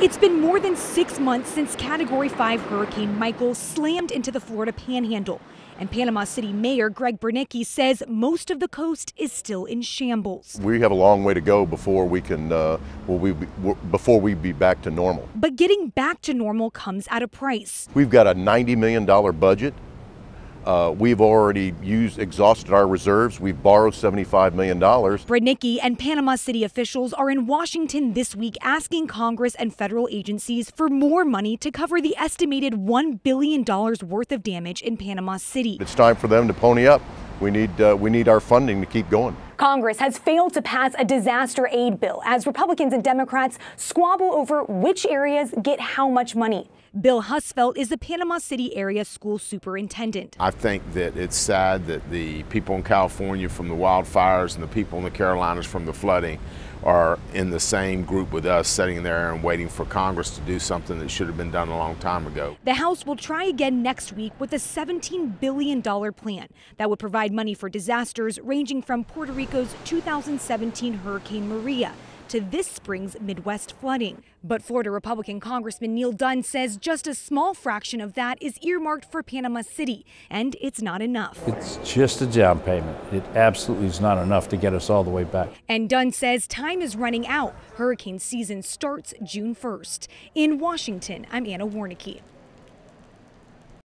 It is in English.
It's been more than six months since Category 5 Hurricane Michael slammed into the Florida panhandle. And Panama City Mayor Greg Brudnicki says most of the coast is still in shambles. We have a long way to go before we can, uh, well, we, before we be back to normal. But getting back to normal comes at a price. We've got a $90 million budget uh, we've already used, exhausted our reserves. We've borrowed $75 million. Brudnicki and Panama City officials are in Washington this week asking Congress and federal agencies for more money to cover the estimated $1 billion worth of damage in Panama City. It's time for them to pony up. We need, uh, we need our funding to keep going. Congress has failed to pass a disaster aid bill as Republicans and Democrats squabble over which areas get how much money. Bill Husfelt is the Panama City area school superintendent. I think that it's sad that the people in California from the wildfires and the people in the Carolinas from the flooding are in the same group with us sitting there and waiting for Congress to do something that should have been done a long time ago. The House will try again next week with a $17 billion plan that would provide money for disasters ranging from Puerto Rico's 2017 Hurricane Maria to this spring's Midwest flooding. But Florida Republican Congressman Neal Dunn says just a small fraction of that is earmarked for Panama City, and it's not enough. It's just a down payment. It absolutely is not enough to get us all the way back. And Dunn says time is running out. Hurricane season starts June 1st. In Washington, I'm Anna Wiernicki.